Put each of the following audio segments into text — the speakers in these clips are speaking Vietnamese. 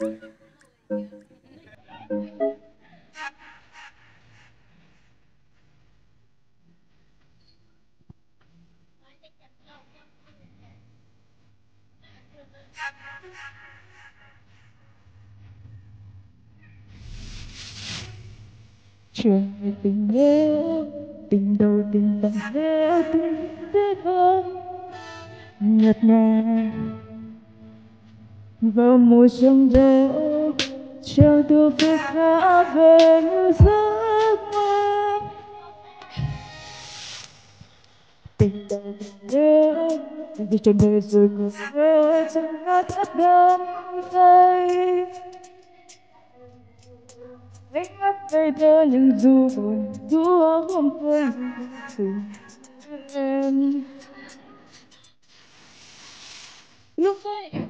chuyện về tình yêu tình đầu tình tận dễ tình dễ thương nhạt nhòa vào mùa trong đến trao tôi về khá về giấc mơ. Tình đầu tình yêu vì cho đời rồi người sẽ chẳng ngát thắt đắm say Ingat beda yang zuhur dù dù Lúc ấy đã bằng tình ta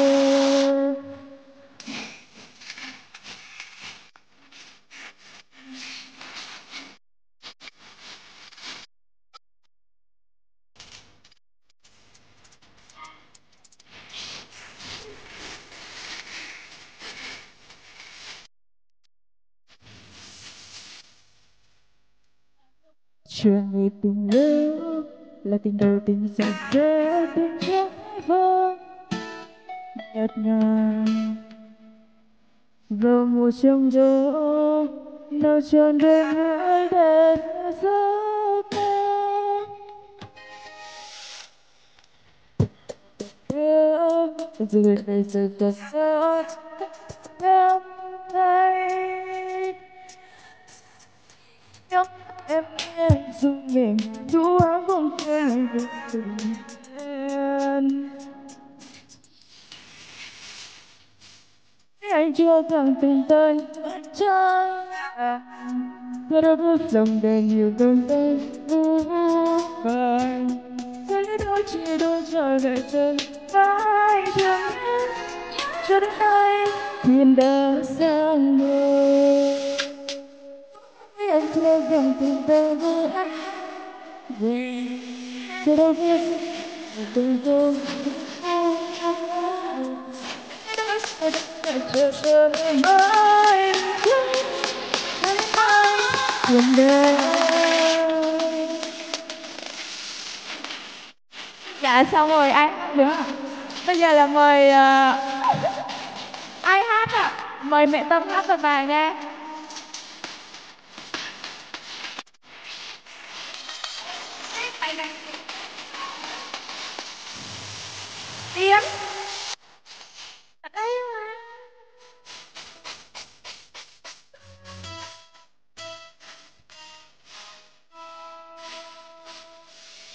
chuyện người tình nữ là tình đầu tình sẽ dễ tình dễ vỡ nhạt nhòa vào mùa trong gió, nào tròn đêm mãi đèn giấc mơ the way they took the shot. Anh chưa từng tình tới. Chơi Tôi đã bước dòng đầy nhiều cơn đêm Và đôi chỉ đôi trở về chân Phải chẳng Cho đến nay Thiên đã sang người. Anh chưa từng tình tới. Với anh Vì Tôi đâu biết Tôi tôi Tôi chờ mãi Đời Dạ xong rồi ai hát nữa Bây giờ là mời uh, Ai hát ạ? À? Mời mẹ Tâm hát một bài nha Tiếng